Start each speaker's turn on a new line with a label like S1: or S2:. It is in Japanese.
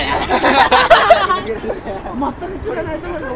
S1: る。全く知らないところ
S2: で。